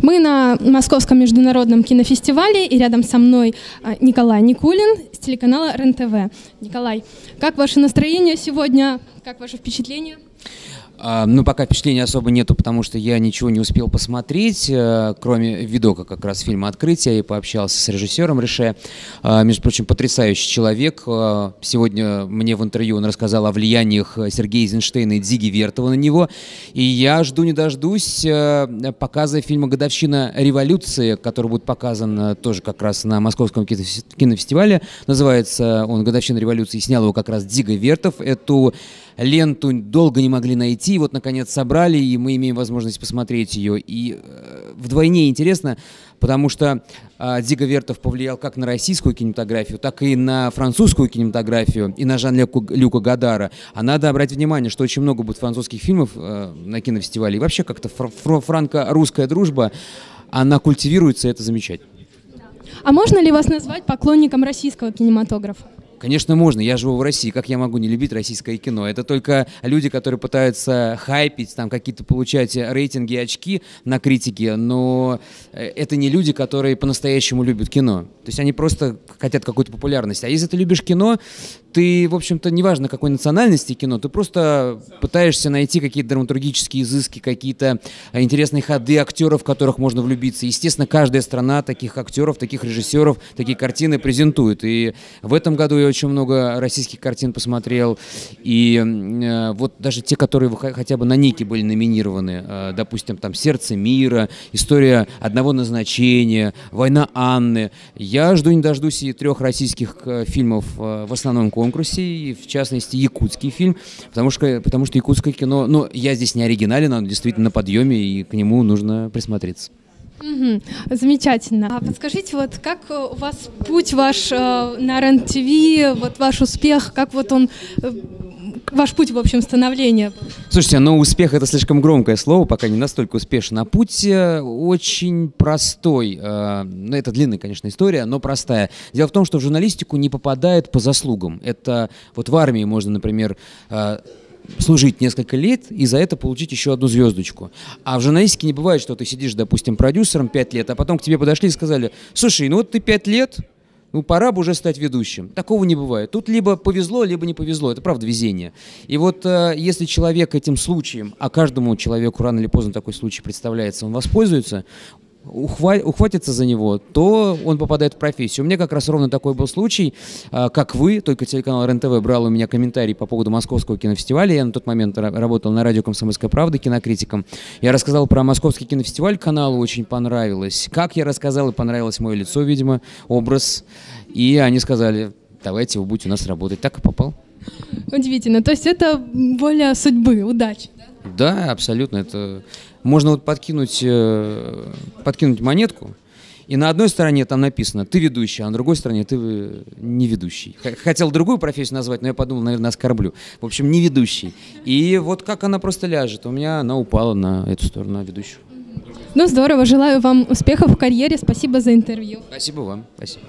Мы на Московском международном кинофестивале, и рядом со мной а, Николай Никулин с телеканала РЕН-ТВ. Николай, как ваше настроение сегодня? Как ваше впечатление? А, ну, пока впечатления особо нету, потому что я ничего не успел посмотреть, э, кроме видока как раз фильма «Открытие». Я пообщался с режиссером Реше. А, между прочим, потрясающий человек. А, сегодня мне в интервью он рассказал о влияниях Сергея Эйзенштейна и Дзиги Вертова на него. И я жду не дождусь э, показа фильма «Годовщина революции», который будет показан э, тоже как раз на Московском кинофестивале. Называется он «Годовщина революции». Снял его как раз Дзига Вертов. Эту ленту долго не могли найти, вот, наконец, собрали, и мы имеем возможность посмотреть ее. И э, вдвойне интересно, потому что э, Диго Вертов повлиял как на российскую кинематографию, так и на французскую кинематографию, и на Жан-Люка Гадара. А надо обратить внимание, что очень много будет французских фильмов э, на кинофестивале, и вообще как-то фр франко-русская дружба, она культивируется, и это замечательно. А можно ли вас назвать поклонником российского кинематографа? Конечно, можно. Я живу в России. Как я могу не любить российское кино? Это только люди, которые пытаются хайпить, там какие-то получать рейтинги, очки на критике, но э, это не люди, которые по-настоящему любят кино. То есть они просто хотят какую-то популярность. А если ты любишь кино, ты, в общем-то, неважно какой национальности кино, ты просто пытаешься найти какие-то драматургические изыски, какие-то интересные ходы актеров, в которых можно влюбиться. Естественно, каждая страна таких актеров, таких режиссеров, такие картины презентует. И в этом году я очень много российских картин посмотрел. И э, вот даже те, которые хотя бы на Нике были номинированы, э, допустим, там «Сердце мира», «История одного назначения», «Война Анны». Я жду не дождусь и трех российских э, фильмов э, в основном конкурсе, и в частности якутский фильм, потому что, потому что якутское кино, ну, я здесь не оригинален, оно действительно на подъеме, и к нему нужно присмотреться. Угу, замечательно. А подскажите, вот как у вас путь ваш э, на РЕН-ТВ, вот ваш успех, как вот он э, ваш путь, в общем, становления? Слушайте, ну успех это слишком громкое слово, пока не настолько успешно. Путь э, очень простой. Э, ну, это длинная, конечно, история, но простая. Дело в том, что в журналистику не попадает по заслугам. Это вот в армии можно, например, э, служить несколько лет и за это получить еще одну звездочку. А в журналистике не бывает, что ты сидишь, допустим, продюсером 5 лет, а потом к тебе подошли и сказали, слушай, ну вот ты 5 лет, ну, пора бы уже стать ведущим. Такого не бывает. Тут либо повезло, либо не повезло. Это правда везение. И вот э, если человек этим случаем, а каждому человеку рано или поздно такой случай представляется, он воспользуется, ухватится за него, то он попадает в профессию. У меня как раз ровно такой был случай, э, как вы, только телеканал РЕН-ТВ брал у меня комментарий по поводу Московского кинофестиваля. Я на тот момент работал на радио «Комсомольская правда» кинокритиком. Я рассказал про Московский кинофестиваль, каналу очень понравилось. Как я рассказал, и понравилось мое лицо, видимо, образ. И они сказали, давайте вы будете у нас работать. Так и попал. Удивительно. То есть это воля судьбы, удачи. Да, абсолютно. Это можно вот подкинуть, э, подкинуть монетку, и на одной стороне там написано «ты ведущий», а на другой стороне «ты э, не ведущий». Хотел другую профессию назвать, но я подумал, наверное, оскорблю. В общем, не ведущий. И вот как она просто ляжет, у меня она упала на эту сторону, на ведущую. Ну, здорово. Желаю вам успехов в карьере. Спасибо за интервью. Спасибо вам. Спасибо.